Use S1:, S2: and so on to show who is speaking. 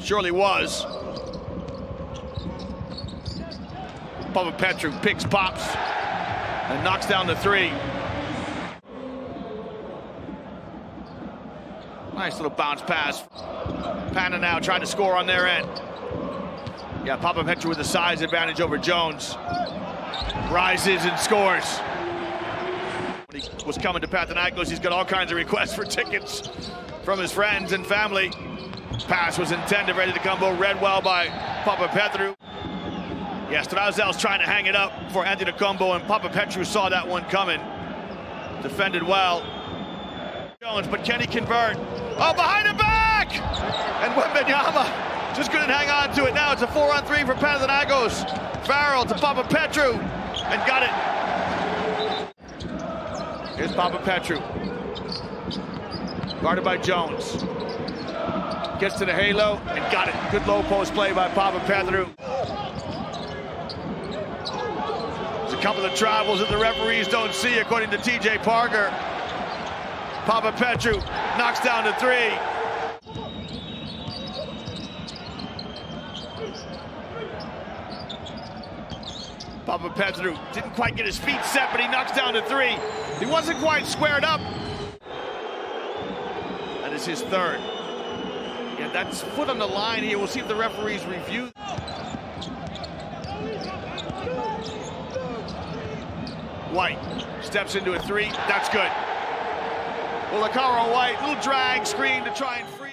S1: Surely was. Papapetrou picks pops and knocks down the three. Nice little bounce pass. Panda now trying to score on their end. Yeah, Papapetrou with the size advantage over Jones. Rises and scores. When he was coming to Panathinaikos, he's got all kinds of requests for tickets from his friends and family. Pass was intended, ready to come, but read well by Papapetrou. Yes, Strazel's trying to hang it up for Antetokounmpo, and Papapetrou saw that one coming. Defended well. Jones, but can he convert? Oh, behind the back! And Wembanyama just couldn't hang on to it. Now it's a four on three for Panathinaikos. Farrell to Papapetrou, and got it. Here's Papapetrou. Guarded by Jones. Gets to the halo and got it. Good low post play by Papapetrou. There's a couple of travels that the referees don't see, according to TJ Parker. Papapetrou knocks down the three. Papapetrou didn't quite get his feet set, but he knocks down the three. He wasn't quite squared up. That is his third. That's foot on the line here. We'll see if the referees review. White steps into a three. That's good. Well, Okaro White, little drag screen to try and free.